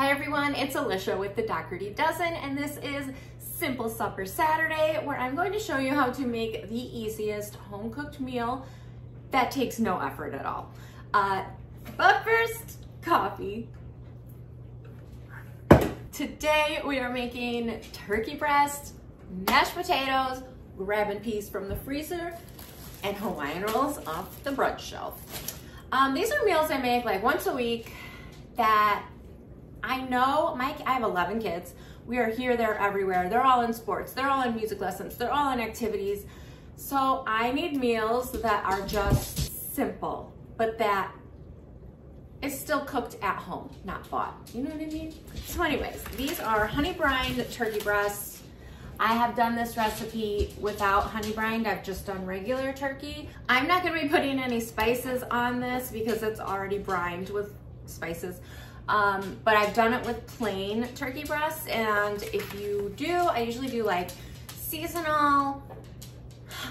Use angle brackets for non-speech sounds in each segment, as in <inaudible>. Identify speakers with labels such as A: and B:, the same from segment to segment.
A: Hi everyone, it's Alicia with the Dougherty Dozen and this is Simple Supper Saturday where I'm going to show you how to make the easiest home cooked meal that takes no effort at all. Uh, but first, coffee. Today we are making turkey breast, mashed potatoes, grabbing peas from the freezer, and Hawaiian rolls off the brunch shelf. Um, these are meals I make like once a week that I know, Mike, I have 11 kids. We are here, there, everywhere. They're all in sports. They're all in music lessons. They're all in activities. So I need meals that are just simple, but that is still cooked at home, not bought. You know what I mean? So anyways, these are honey brined turkey breasts. I have done this recipe without honey brined. I've just done regular turkey. I'm not gonna be putting any spices on this because it's already brined with spices. Um, but I've done it with plain turkey breasts. And if you do, I usually do like seasonal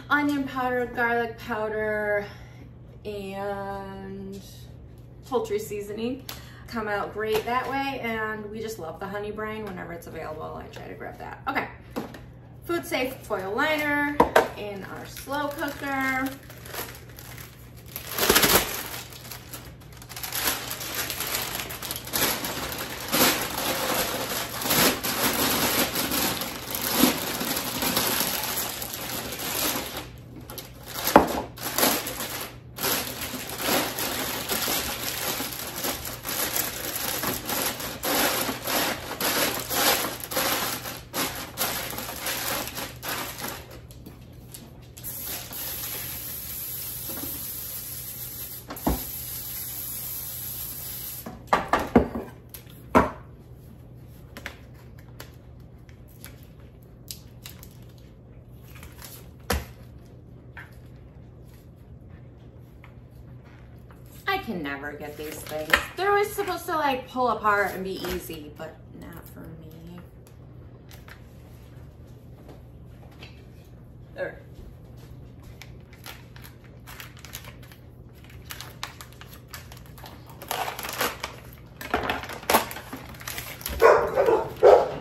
A: onion powder, garlic powder, and poultry seasoning. Come out great that way. And we just love the honey brine whenever it's available. I try to grab that. Okay. Food safe foil liner in our slow cooker. Can never get these things. They're always supposed to like pull apart and be easy, but not for me. There.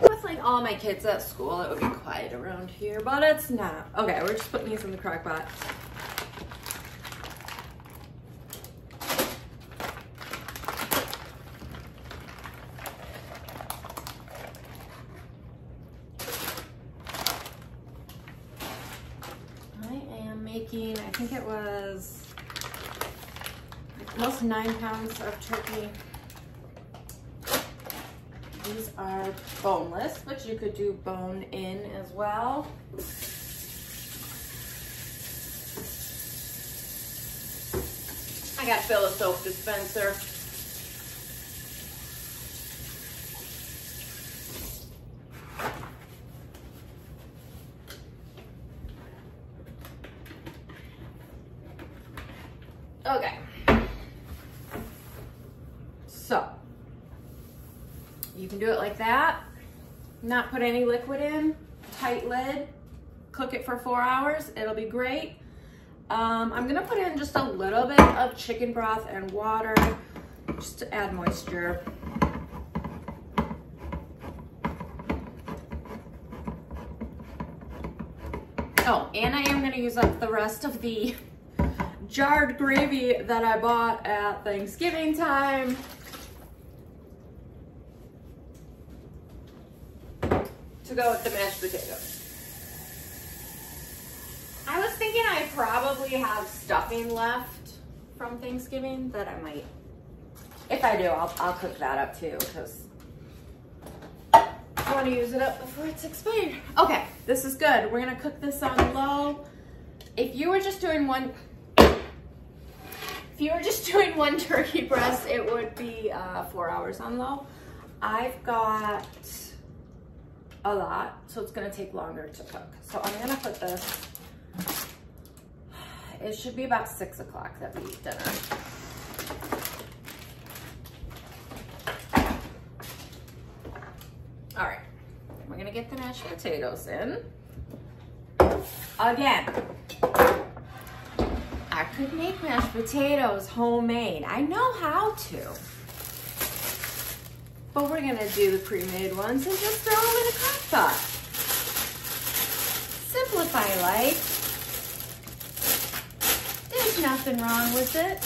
A: With like all my kids at school, it would be quiet around here, but it's not. Okay, we're just putting these in the crock pot. making, I think it was nine pounds of turkey. These are boneless, but you could do bone in as well. I got soap dispenser. Okay. So, you can do it like that, not put any liquid in, tight lid, cook it for four hours, it'll be great. Um, I'm gonna put in just a little bit of chicken broth and water, just to add moisture. Oh, and I am gonna use up the rest of the <laughs> jarred gravy that I bought at Thanksgiving time. To go with the mashed potatoes. I was thinking I probably have stuffing left from Thanksgiving that I might, if I do, I'll, I'll cook that up too because I want to use it up before it's expired. Okay, this is good. We're gonna cook this on low. If you were just doing one, if you were just <laughs> doing one turkey breast, it would be uh, four hours on low. I've got a lot, so it's gonna take longer to cook. So I'm gonna put this, it should be about six o'clock that we eat dinner. All right, we're gonna get the mashed potatoes in. Again, I could make mashed potatoes homemade. I know how to. But we're gonna do the pre-made ones and just throw them in a crock pot. Simplify life. There's nothing wrong with it.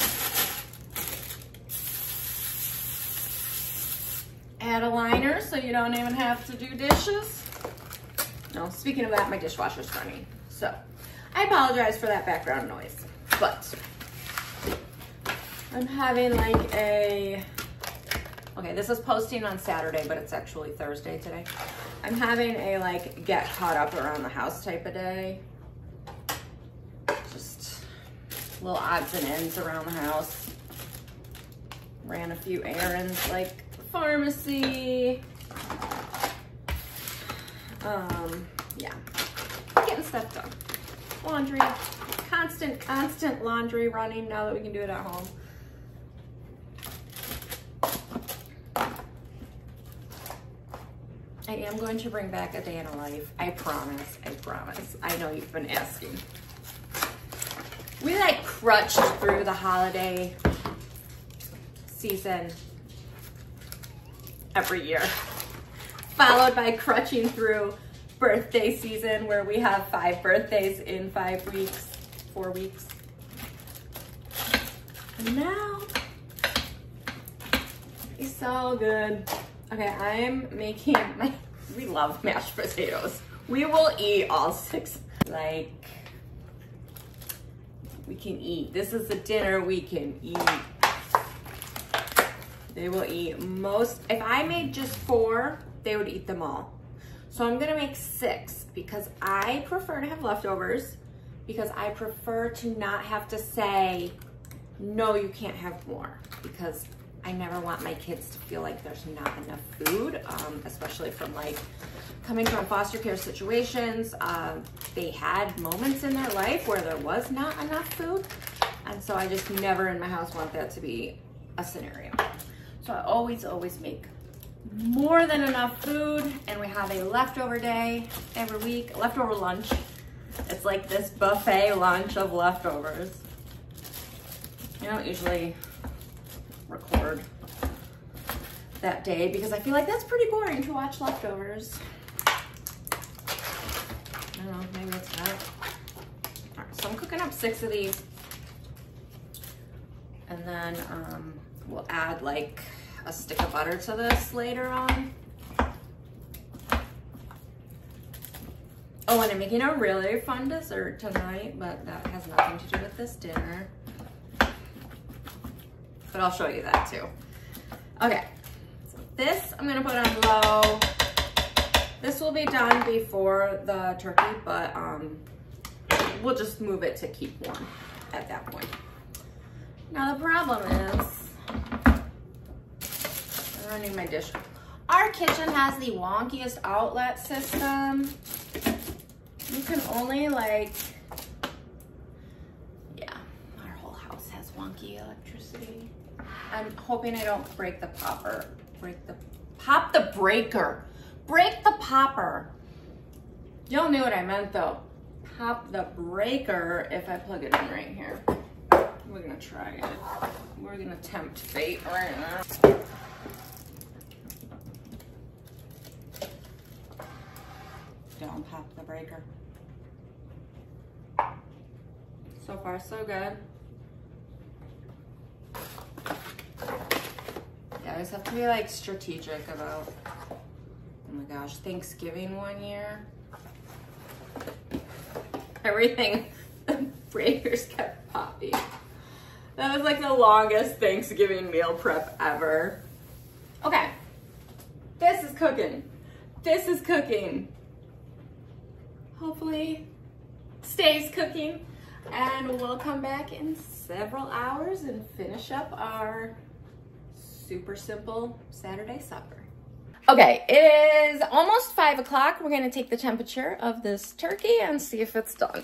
A: Add a liner so you don't even have to do dishes. No, speaking of that, my dishwasher's running. So, I apologize for that background noise, but I'm having like a, okay, this is posting on Saturday, but it's actually Thursday today. I'm having a like get caught up around the house type of day. Just little odds and ends around the house. Ran a few errands like pharmacy. Um, yeah, getting stuff done. Laundry, constant, constant laundry running now that we can do it at home. I am going to bring back a day in a life. I promise, I promise. I know you've been asking. We like crutched through the holiday season every year, followed by crutching through birthday season where we have five birthdays in five weeks, four weeks. And now, it's all good. Okay, I'm making my, we love mashed potatoes. We will eat all six, like, we can eat. This is the dinner we can eat. They will eat most, if I made just four, they would eat them all. So I'm gonna make six because I prefer to have leftovers because I prefer to not have to say, no, you can't have more because I never want my kids to feel like there's not enough food, um, especially from like coming from foster care situations. Uh, they had moments in their life where there was not enough food. And so I just never in my house want that to be a scenario. So I always, always make more than enough food and we have a leftover day every week, leftover lunch. It's like this buffet lunch of leftovers. You don't usually record that day because I feel like that's pretty boring to watch leftovers. I don't know, maybe it's not. All right, so I'm cooking up six of these. And then um, we'll add like a stick of butter to this later on. Oh, and I'm making a really fun dessert tonight, but that has nothing to do with this dinner. But I'll show you that too. Okay, so this I'm gonna put on low. This will be done before the turkey, but um, we'll just move it to keep warm at that point. Now the problem is, I don't need my dish. Our kitchen has the wonkiest outlet system. You can only like, yeah, our whole house has wonky electricity. I'm hoping I don't break the popper, break the, pop the breaker, break the popper. Y'all knew what I meant though. Pop the breaker if I plug it in right here. We're gonna try it. We're gonna tempt fate right now. Don't pop the breaker. So far, so good. Just have to be like strategic about, oh my gosh, Thanksgiving one year. Everything, <laughs> the breakers kept popping. That was like the longest Thanksgiving meal prep ever. Okay, this is cooking. This is cooking. Hopefully stays cooking and we'll come back in several hours and finish up our super simple Saturday supper. Okay, it is almost five o'clock. We're gonna take the temperature of this turkey and see if it's done.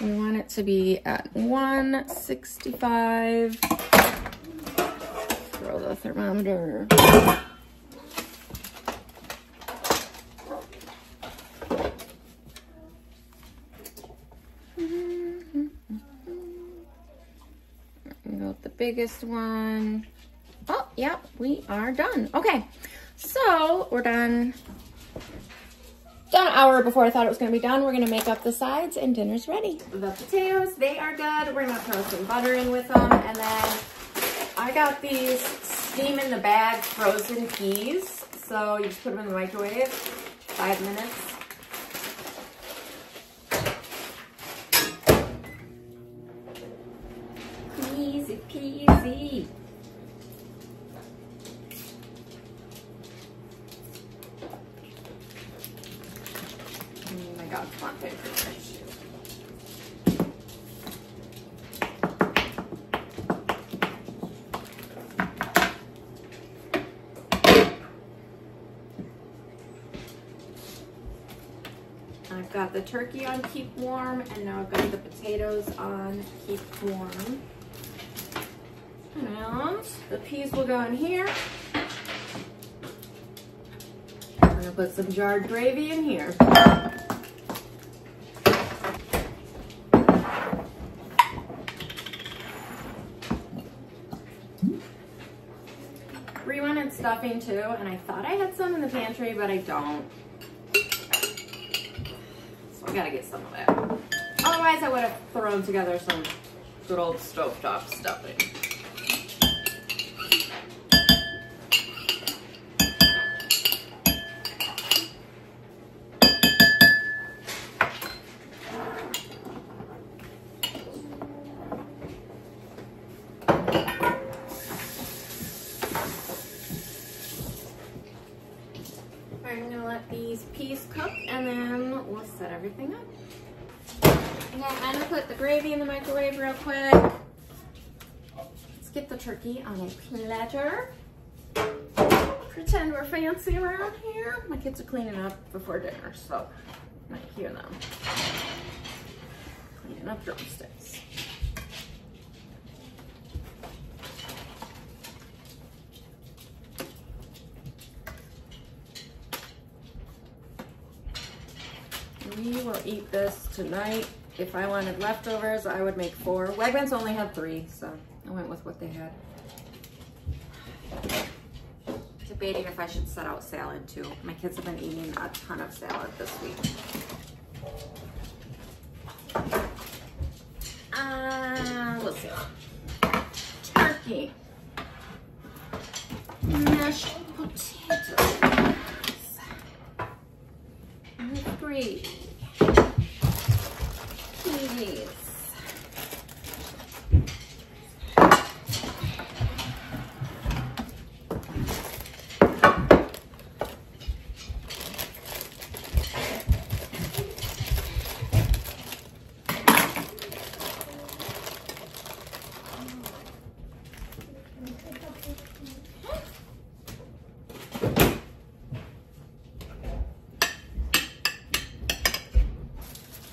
A: We want it to be at 165. Throw the thermometer. Biggest one. Oh, yep, we are done. Okay, so we're done. Done an hour before I thought it was gonna be done. We're gonna make up the sides and dinner's ready. The potatoes, they are good. We're gonna throw some butter in with them. And then I got these steam in the bag frozen peas. So you just put them in the microwave, five minutes. Easy peasy. Oh my god, come on, paper tissue. I've got the turkey on keep warm and now I've got the potatoes on keep warm. And the peas will go in here. I'm gonna put some jarred gravy in here. Bree wanted stuffing too, and I thought I had some in the pantry, but I don't. I gotta get some of that. Otherwise, I would have thrown together some good old stovetop stuffing. I'm gonna let these peas cook and then we'll set everything up. Okay, I'm gonna put the gravy in the microwave real quick. Let's get the turkey on a platter. Pretend we're fancy around here. My kids are cleaning up before dinner, so I might hear them. Cleaning up drumsticks. We will eat this tonight. If I wanted leftovers, I would make four. Wegmans only had three, so I went with what they had. Debating if I should set out salad too. My kids have been eating a ton of salad this week. Uh, let's see. Turkey. Mashed potatoes. And gravy. Peas.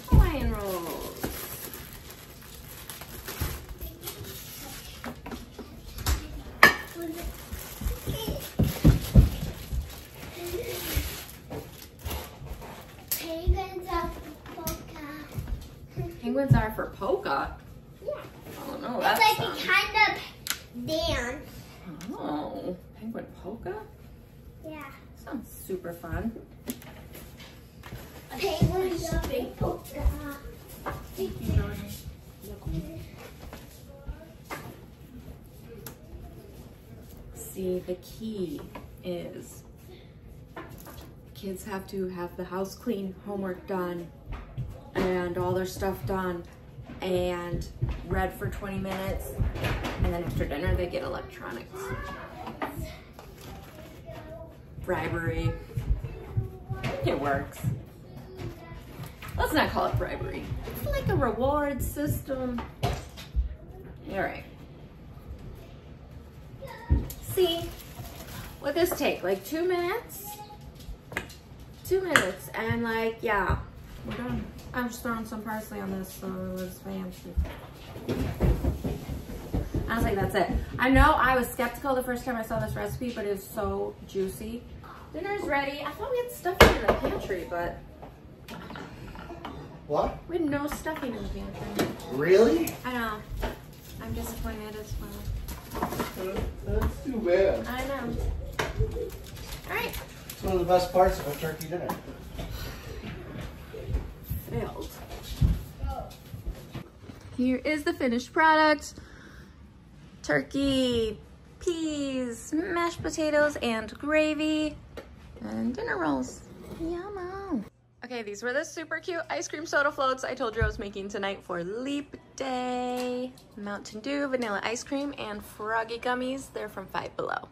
A: Hawaiian rolls.
B: Penguins are polka.
A: For polka.
B: Yeah.
A: Oh no,
B: It's
A: that's
B: like
A: um,
B: a kind of dance.
A: Oh, penguin polka?
B: Yeah.
A: Sounds super fun.
B: For polka.
A: See, the key is kids have to have the house clean, homework done, and all their stuff done, and read for 20 minutes, and then after dinner they get electronics. Bribery. It works. Let's not call it bribery. It's like a reward system. All right. See, what this take? Like two minutes? Two minutes, and like, yeah, we're done. I'm just throwing some parsley on this so it looks fancy. I was like, that's it. I know I was skeptical the first time I saw this recipe, but it's so juicy. Dinner's ready. I thought we had stuffing in the pantry, but
C: What?
A: we had no stuffing in the pantry.
C: Really?
A: I know. I'm disappointed as well.
C: That's too bad.
A: I know. All right.
C: It's one of the best parts of a turkey dinner.
A: Failed. Here is the finished product. Turkey, peas, mashed potatoes, and gravy, and dinner rolls. Yum. Okay, these were the super cute ice cream soda floats I told you I was making tonight for Leap Day. Mountain Dew, vanilla ice cream, and Froggy gummies. They're from Five Below.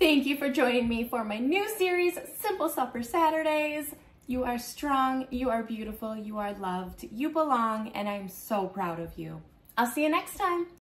A: Thank you for joining me for my new series, Simple Supper Saturdays. You are strong, you are beautiful, you are loved, you belong, and I'm so proud of you. I'll see you next time.